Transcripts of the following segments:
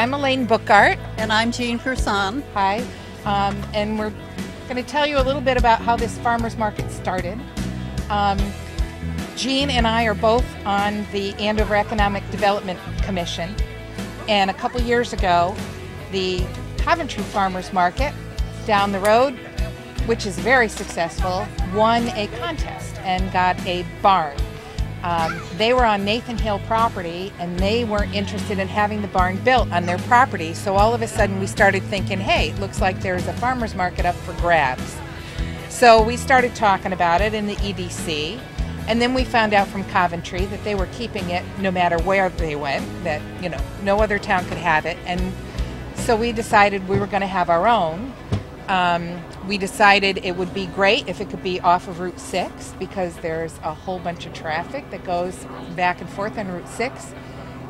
I'm Elaine Bookart. And I'm Jean Person. Hi. Um, and we're going to tell you a little bit about how this farmers market started. Um, Jean and I are both on the Andover Economic Development Commission. And a couple years ago, the Coventry Farmers Market down the road, which is very successful, won a contest and got a barn. Um, they were on Nathan Hale property and they weren't interested in having the barn built on their property. So all of a sudden we started thinking, hey, looks like there's a farmer's market up for grabs. So we started talking about it in the EDC. And then we found out from Coventry that they were keeping it no matter where they went, that, you know, no other town could have it. And so we decided we were going to have our own. Um, we decided it would be great if it could be off of Route 6 because there's a whole bunch of traffic that goes back and forth on Route 6.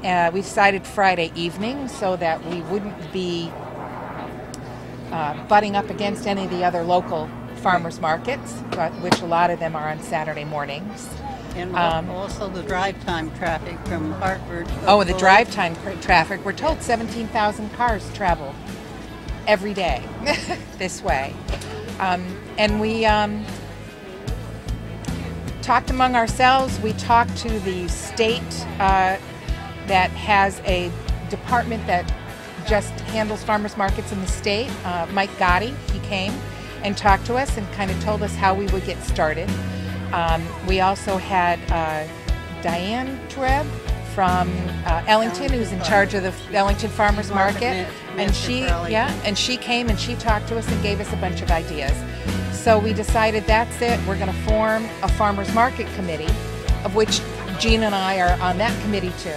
Uh, we decided Friday evening so that we wouldn't be uh, butting up against any of the other local farmers markets, but, which a lot of them are on Saturday mornings. And um, also the drive time traffic from Hartford. Oh, the drive time traffic. We're told 17,000 cars travel every day this way. Um, and we um, talked among ourselves. We talked to the state uh, that has a department that just handles farmers markets in the state. Uh, Mike Gotti, he came and talked to us and kind of told us how we would get started. Um, we also had uh, Diane Treb from uh, Ellington, who's in charge of the Ellington Farmers Market, and she, yeah, and she came and she talked to us and gave us a bunch of ideas. So we decided that's it. We're going to form a farmers market committee, of which Jean and I are on that committee too.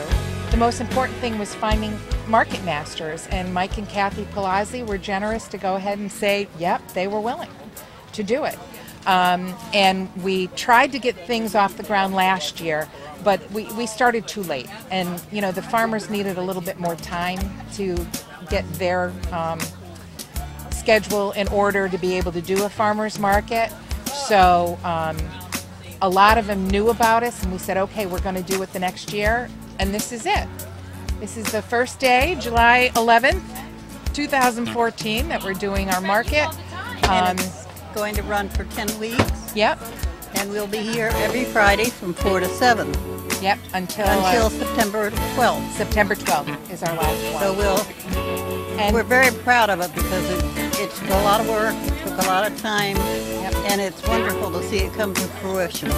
The most important thing was finding market masters, and Mike and Kathy Palazzi were generous to go ahead and say, yep, they were willing to do it. Um, and we tried to get things off the ground last year, but we, we started too late. And, you know, the farmers needed a little bit more time to get their um, schedule in order to be able to do a farmer's market. So um, a lot of them knew about us, and we said, okay, we're going to do it the next year. And this is it. This is the first day, July 11th, 2014, that we're doing our market. Um, going to run for 10 weeks. Yep. And we'll be here every Friday from 4 to 7. Yep, until until uh, September 12th. September 12th is our last one. So we'll and we're very proud of it because it, it took a lot of work, it took a lot of time, yep. and it's wonderful to see it come to fruition.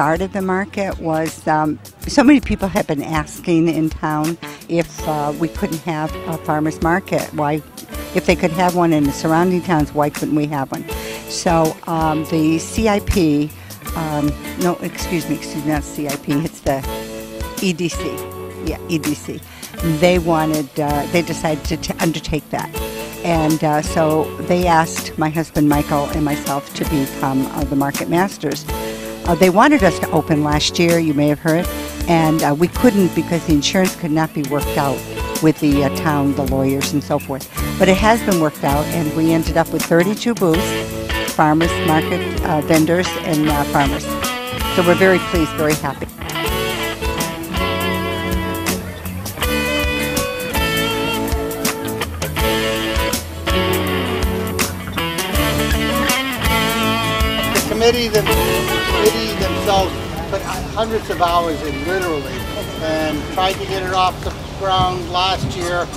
Started the market was um, so many people have been asking in town if uh, we couldn't have a farmer's market. Why, if they could have one in the surrounding towns, why couldn't we have one? So um, the CIP, um, no, excuse me, excuse me, not CIP, it's the EDC. Yeah, EDC. They wanted, uh, they decided to undertake that. And uh, so they asked my husband Michael and myself to become uh, the market masters. Uh, they wanted us to open last year, you may have heard, and uh, we couldn't because the insurance could not be worked out with the uh, town, the lawyers, and so forth. But it has been worked out, and we ended up with 32 booths, farmers market uh, vendors, and uh, farmers. So we're very pleased, very happy. committee, the committee themselves put hundreds of hours in, literally, and tried to get it off the ground last year,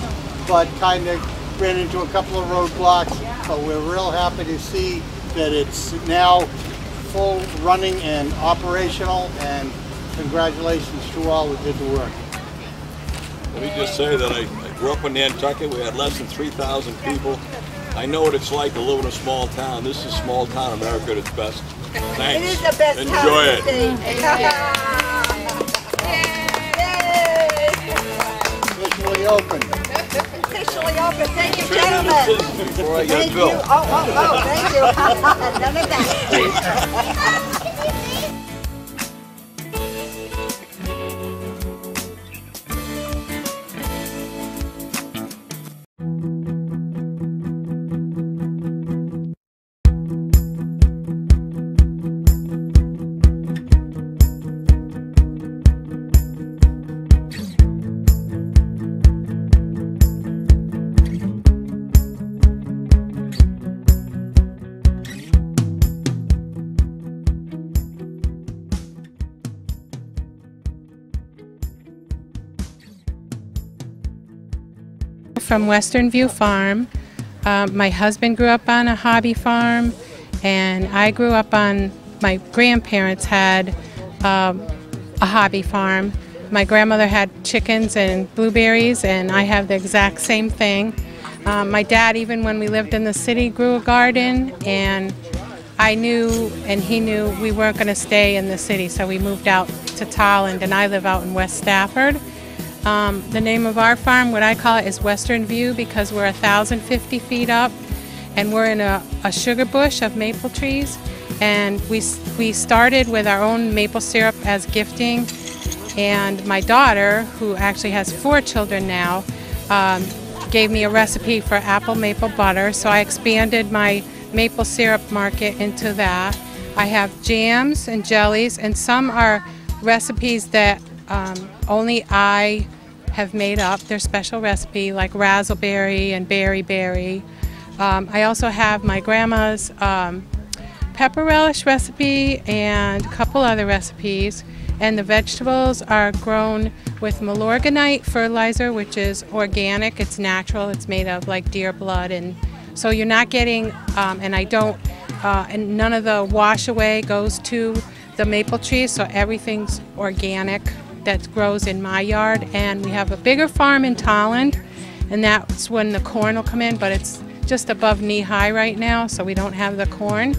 but kind of ran into a couple of roadblocks. But we're real happy to see that it's now full running and operational, and congratulations to all who did the work. Let me just say that I, I grew up in Nantucket. We had less than 3,000 people. I know what it's like to live in a small town. This is small town America at its best. Thanks. It is the best Enjoy town it. in the state. Officially open. Officially open. Thank you, Turn in the gentlemen. before I get Thank you. Oh, oh, oh, thank you. None of that. From Western View Farm. Um, my husband grew up on a hobby farm, and I grew up on my grandparents had um, a hobby farm. My grandmother had chickens and blueberries, and I have the exact same thing. Um, my dad, even when we lived in the city, grew a garden, and I knew and he knew we weren't going to stay in the city, so we moved out to Tolland, and I live out in West Stafford. Um, the name of our farm, what I call it, is Western View because we're 1,050 feet up and we're in a, a sugar bush of maple trees. And we, we started with our own maple syrup as gifting. And my daughter, who actually has four children now, um, gave me a recipe for apple maple butter. So I expanded my maple syrup market into that. I have jams and jellies, and some are recipes that um, only I have made up. They're special recipe like razzleberry and berry berry. Um, I also have my grandma's um, pepper relish recipe and a couple other recipes. And the vegetables are grown with Milorganite fertilizer, which is organic. It's natural. It's made of like deer blood, and so you're not getting. Um, and I don't. Uh, and none of the wash away goes to the maple trees, so everything's organic that grows in my yard. And we have a bigger farm in Tolland, and that's when the corn will come in, but it's just above knee high right now, so we don't have the corn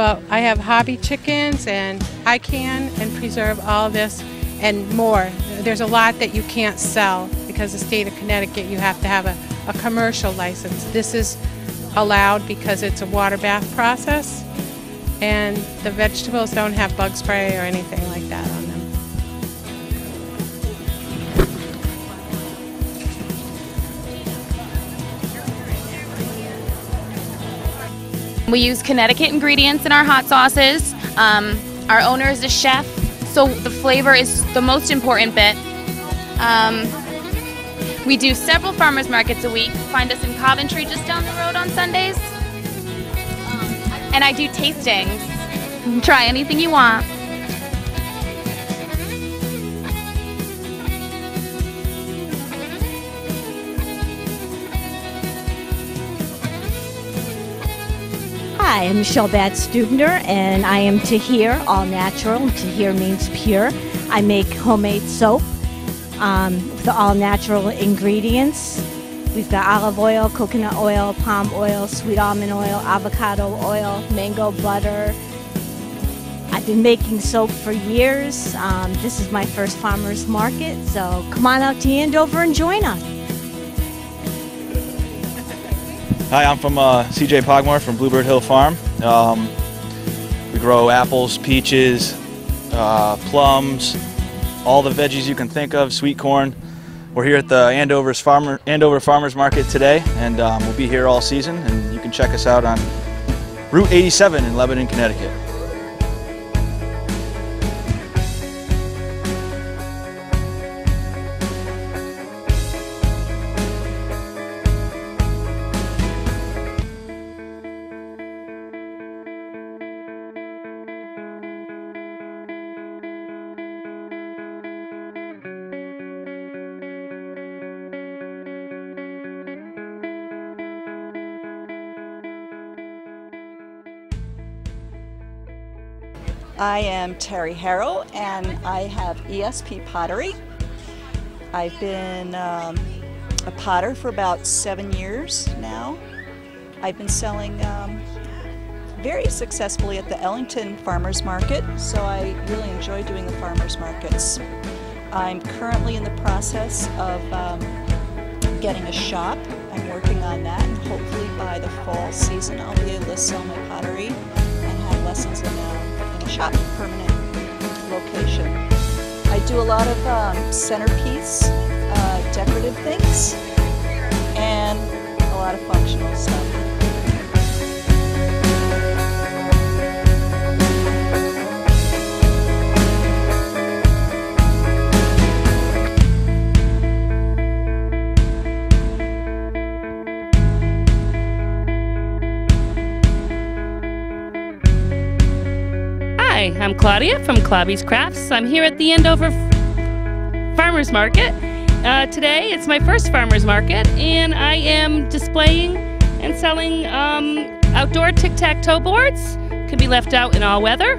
but I have hobby chickens and I can and preserve all this and more. There's a lot that you can't sell because the state of Connecticut you have to have a, a commercial license. This is allowed because it's a water bath process and the vegetables don't have bug spray or anything like that We use Connecticut ingredients in our hot sauces. Um, our owner is a chef, so the flavor is the most important bit. Um, we do several farmers markets a week. Find us in Coventry, just down the road on Sundays. And I do tastings. Try anything you want. Hi, I'm Michelle Bad Stubner, and I am Tahir, all natural. Tahir means pure. I make homemade soap um, with all natural ingredients. We've got olive oil, coconut oil, palm oil, sweet almond oil, avocado oil, mango butter. I've been making soap for years. Um, this is my first farmer's market, so come on out to Andover and join us. Hi, I'm from uh, CJ Pogmore from Bluebird Hill Farm. Um, we grow apples, peaches, uh, plums, all the veggies you can think of, sweet corn. We're here at the Andover's Farmer, Andover Farmers Market today, and um, we'll be here all season. And you can check us out on Route 87 in Lebanon, Connecticut. I am Terry Harrell and I have ESP Pottery. I've been um, a potter for about seven years now. I've been selling um, very successfully at the Ellington Farmers Market, so I really enjoy doing the farmers markets. I'm currently in the process of um, getting a shop. I'm working on that, and hopefully by the fall season I'll be able to sell my pottery and have lessons in a shop, permanent location. I do a lot of um, centerpiece, uh, decorative things, and a lot of functional stuff. I'm Claudia from Claudia's Crafts. I'm here at the Andover Farmers Market. Uh, today it's my first farmers market, and I am displaying and selling um, outdoor tic-tac-toe boards. Can be left out in all weather.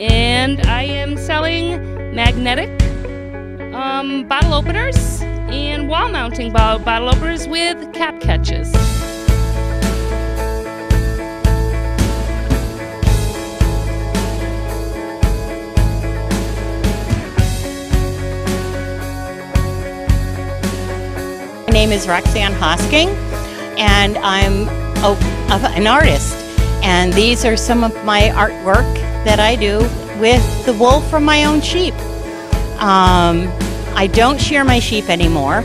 And I am selling magnetic um, bottle openers and wall mounting bottle openers with cap catches. Name is Roxanne Hosking, and I'm a, an artist. And these are some of my artwork that I do with the wool from my own sheep. Um, I don't shear my sheep anymore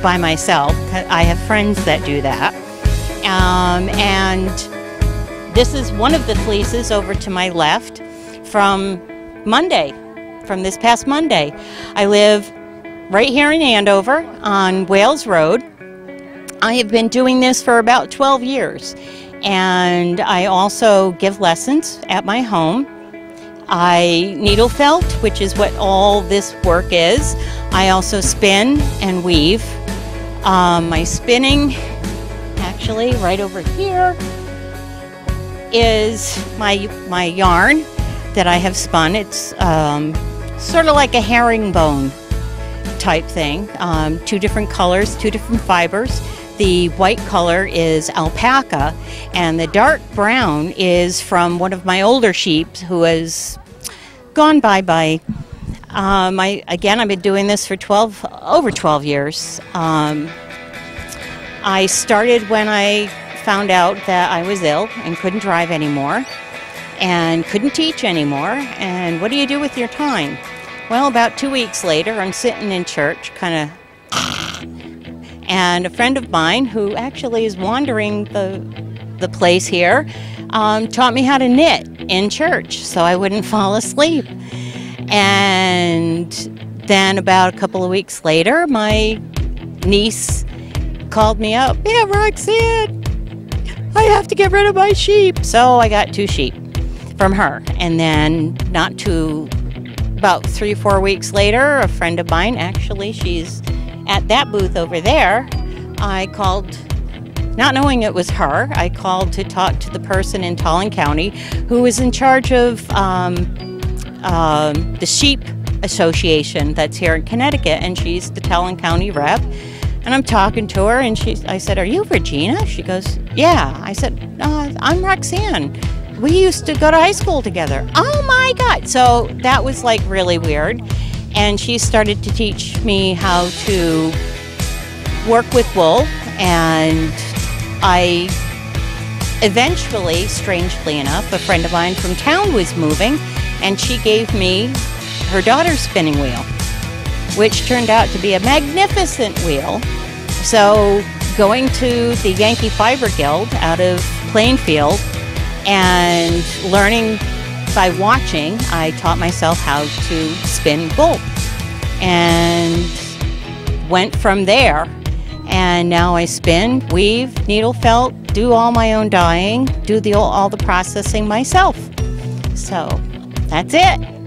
by myself. I have friends that do that. Um, and this is one of the fleeces over to my left from Monday, from this past Monday. I live right here in Andover on Wales Road. I have been doing this for about 12 years and I also give lessons at my home. I needle felt, which is what all this work is. I also spin and weave. Um, my spinning, actually, right over here, is my my yarn that I have spun. It's um, sort of like a herringbone type thing. Um, two different colors, two different fibers. The white color is alpaca, and the dark brown is from one of my older sheep who has gone bye bye. Um, I, again, I've been doing this for 12, over 12 years. Um, I started when I found out that I was ill and couldn't drive anymore and couldn't teach anymore. And what do you do with your time? Well, about two weeks later, I'm sitting in church, kind of, and a friend of mine who actually is wandering the the place here um, taught me how to knit in church, so I wouldn't fall asleep. And then about a couple of weeks later, my niece called me up. Yeah, Roxanne, I have to get rid of my sheep. So I got two sheep from her, and then not too about three, four weeks later, a friend of mine, actually, she's at that booth over there, I called, not knowing it was her, I called to talk to the person in Tolland County who is in charge of um, um, the sheep association that's here in Connecticut, and she's the Tolland County rep. And I'm talking to her, and she, I said, "Are you Regina?" She goes, "Yeah." I said, uh, "I'm Roxanne." We used to go to high school together. Oh my God. So that was like really weird. And she started to teach me how to work with wool. And I eventually, strangely enough, a friend of mine from town was moving and she gave me her daughter's spinning wheel, which turned out to be a magnificent wheel. So going to the Yankee Fiber Guild out of Plainfield and learning by watching, I taught myself how to spin wool and went from there. And now I spin, weave, needle felt, do all my own dyeing, do the all the processing myself. So that's it.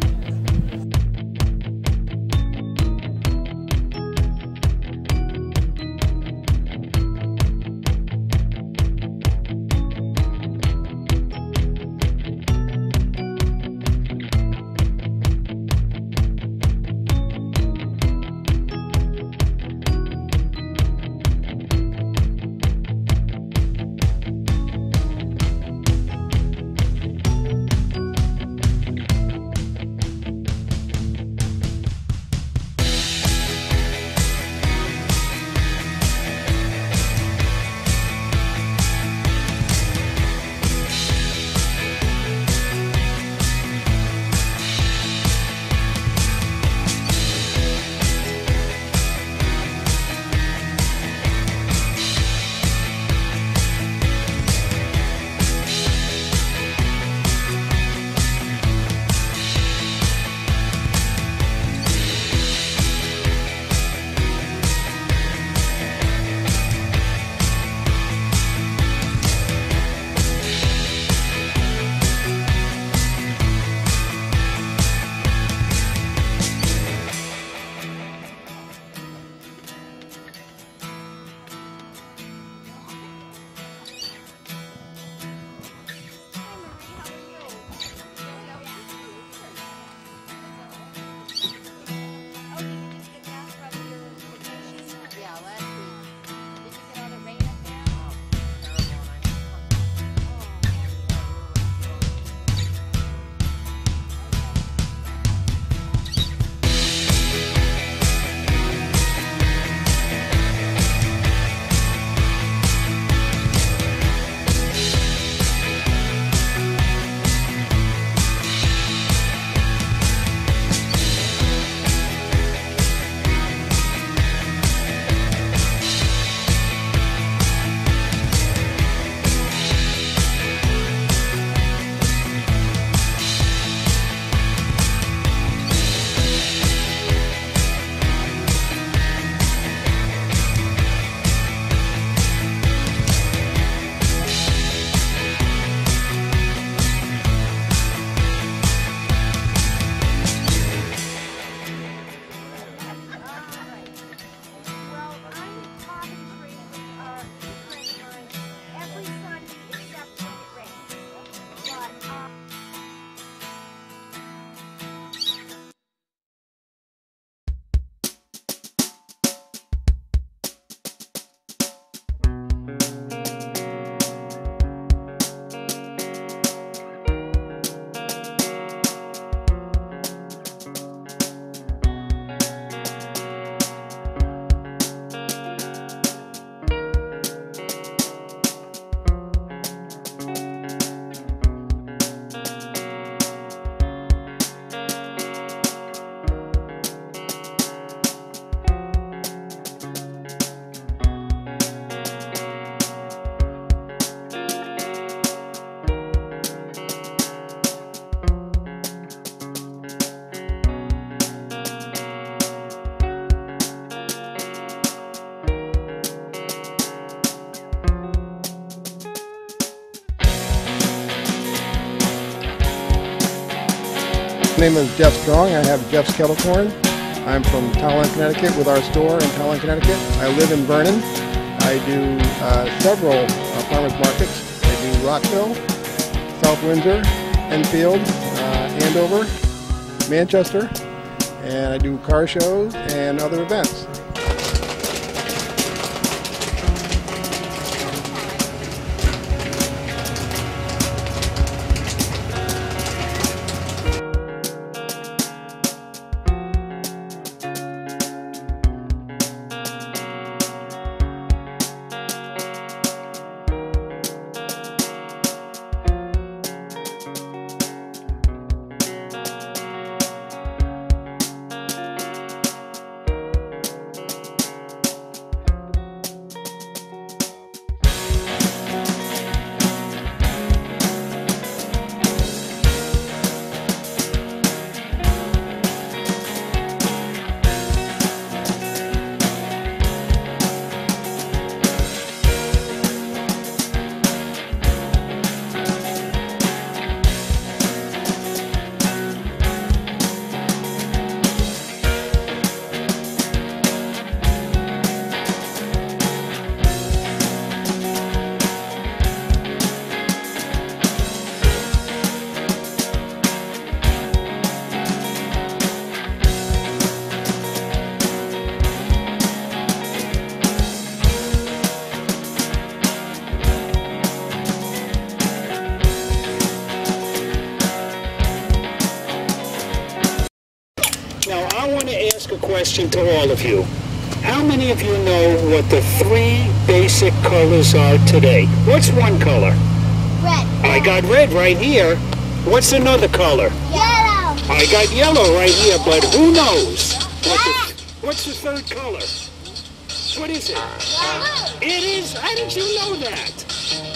Name is Jeff Strong. I have Jeff's Kettle Corn. I'm from Tolland, Connecticut with our store in Tolland, Connecticut. I live in Vernon. I do uh, several uh, farmers markets. I do Rockville, South Windsor, Enfield, uh, Andover, Manchester, and I do car shows and other events. Question to all of you. How many of you know what the three basic colors are today? What's one color? Red. I got red right here. What's another color? Yellow. I got yellow right here, but who knows? What the, what's the third color? What is it? It is? How did you know that?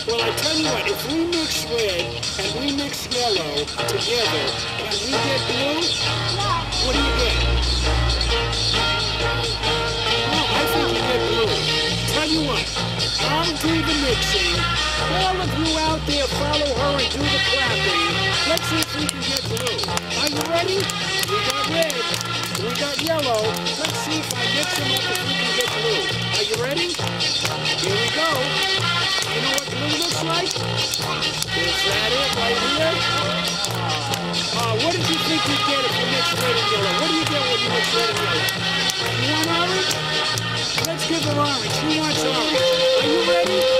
Well, I tell you what, if we mix red and we mix yellow together, can we get blue? See if we can get blue. Are you ready? We got red. We got yellow. Let's see if I mix them up if we can get blue. Are you ready? Here we go. You know what blue looks like? Is that it right here? Uh, what did you think you'd get if you mix red and yellow? What do you get when you mix red and yellow? You want orange? Let's give her orange. Who wants orange? Are you ready?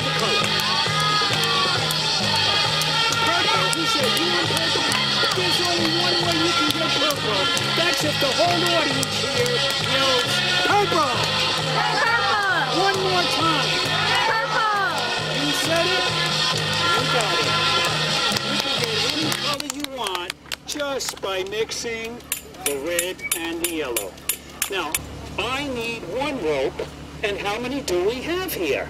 To color. Purple. Who said you want purple? There's only one way you can get purple. That's if the whole audience here yells purple. Purple. One more time. Purple. You said it. You got it. You can get any color you want just by mixing the red and the yellow. Now, I need one rope, and how many do we have here?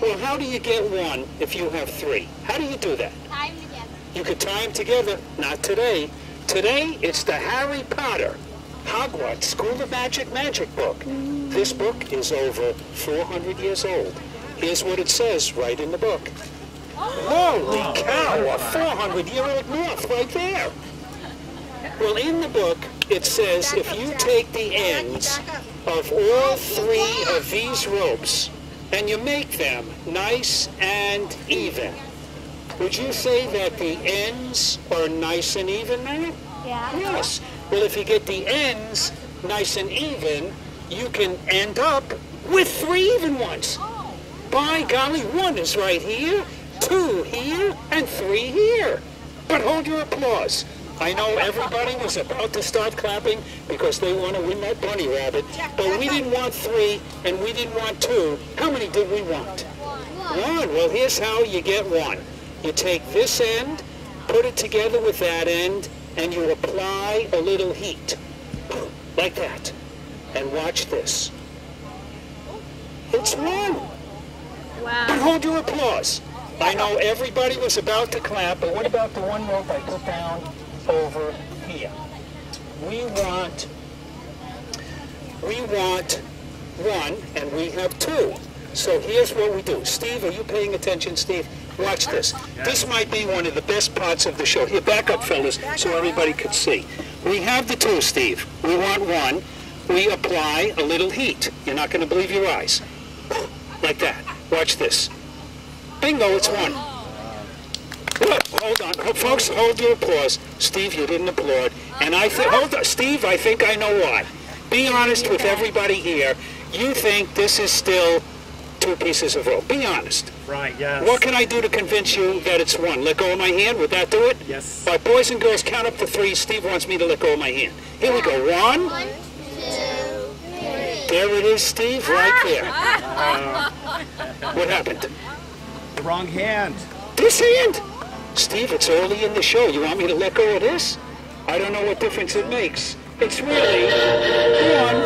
Well, how do you get one if you have three? How do you do that? Time together. You could tie them together. Not today. Today, it's the Harry Potter Hogwarts School of Magic magic book. This book is over 400 years old. Here's what it says right in the book. Holy cow, a 400-year-old moth right there. Well, in the book, it says if you take the ends of all three of these ropes and you make them nice and even, would you say that the ends are nice and even now? Yeah. Yes. Well, if you get the ends nice and even, you can end up with three even ones. By golly, one is right here, two here, and three here. But hold your applause. I know everybody was about to start clapping because they want to win that bunny rabbit, but we didn't want three and we didn't want two. How many did we want? One. Well, here's how you get one. You take this end, put it together with that end, and you apply a little heat. Like that. And watch this. It's one. Wow. Hold your applause. I know everybody was about to clap, but what about the one rope I put down over here? We want, we want one, and we have two. So here's what we do. Steve, are you paying attention, Steve? Watch this. This might be one of the best parts of the show. Here, back up, fellas, so everybody could see. We have the two, Steve. We want one. We apply a little heat. You're not going to believe your eyes. Like that. Watch this. Bingo, it's one. Look, hold on. Oh, folks, hold your applause. Steve, you didn't applaud. And I think, hold on. Steve, I think I know why. Be honest with everybody here. You think this is still two pieces of rope. Be honest. Right, yes. What can I do to convince you that it's one? Let go of my hand? Would that do it? Yes. All right, boys and girls, count up to three. Steve wants me to let go of my hand. Here we go. One. There it is, Steve, right there. Uh, What happened? the wrong hand. This hand? Steve, it's early in the show. You want me to let go of this? I don't know what difference it makes. It's really one